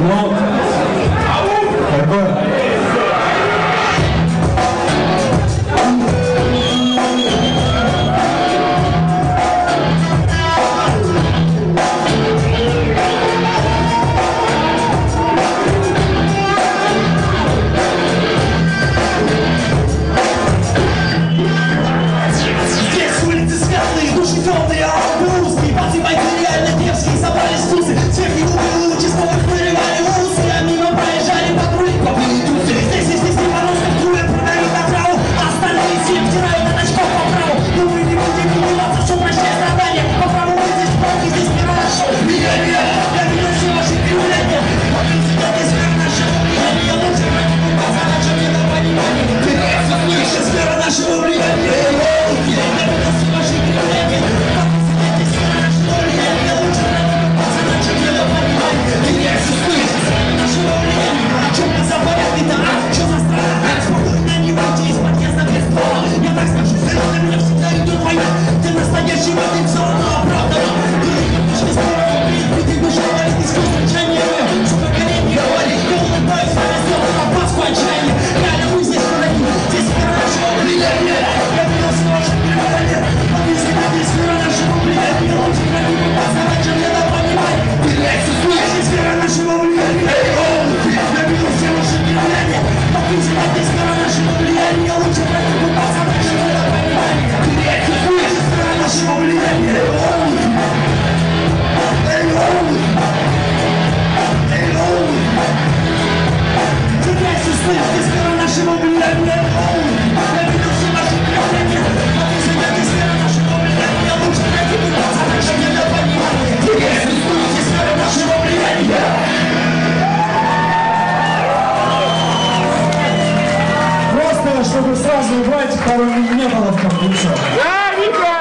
no чтобы сразу играть пару было в конце. Да, Вика!